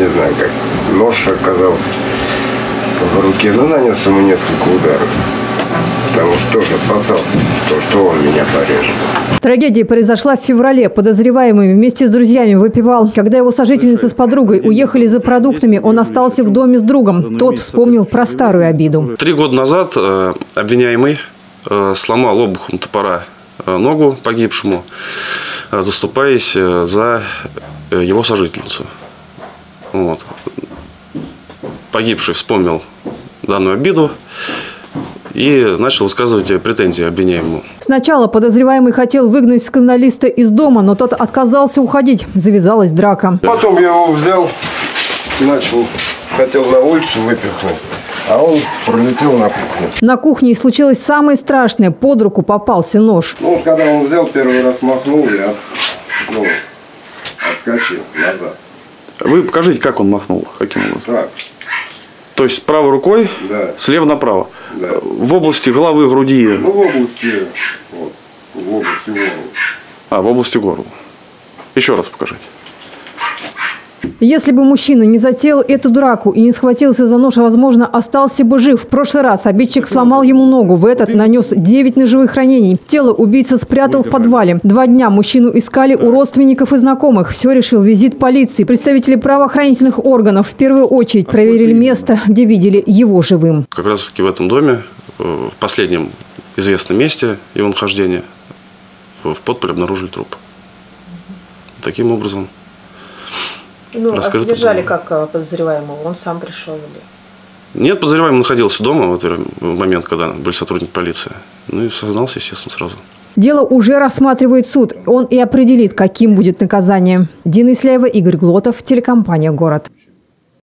не знаю, как нож оказался в руке, но нанес ему несколько ударов. Потому что тоже опасался, то, что он меня порежет. Трагедия произошла в феврале. Подозреваемый вместе с друзьями выпивал. Когда его сожительница с подругой уехали за продуктами, он остался в доме с другом. Тот вспомнил про старую обиду. Три года назад э, обвиняемый э, сломал обухом топора э, ногу погибшему, э, заступаясь э, за э, его сожительницу. Вот. Погибший вспомнил данную обиду и начал высказывать претензии обвиняемому. Сначала подозреваемый хотел выгнать скандалиста из дома, но тот отказался уходить. Завязалась драка. Потом я его взял, начал, хотел на улицу выпихнуть, а он пролетел на кухню. На кухне и случилось самое страшное. Под руку попался нож. Ну, вот когда он взял, первый раз махнул, я от- ну, отскочил назад. Вы покажите, как он махнул, каким образом. Так, То есть правой рукой, Да. слева направо. Да. В области головы, груди, ну, в области, вот, в области головы. а, в области горла. Еще раз покажите. Если бы мужчина не затеял эту драку и не схватился за нож, а, возможно, остался бы жив. В прошлый раз обидчик сломал ему ногу. В этот нанес 9 ножевых ранений. Тело убийца спрятал в подвале. Два дня мужчину искали у родственников и знакомых. Все решил визит полиции. Представители правоохранительных органов в первую очередь проверили место, где видели его живым. Как раз таки в этом доме, э, в последнем известном месте его нахождения, в подполе обнаружили труп. Таким образом, Ну, а Раскрыто задержали как э, подозреваемого? Он сам пришел или? нет, подозреваемый находился дома в этот момент, когда были сотрудники полиции. Ну и сознался, естественно, сразу. Дело уже рассматривает суд. Он и определит, каким будет наказание. Дина Исляева, Игорь Глотов, телекомпания «Город».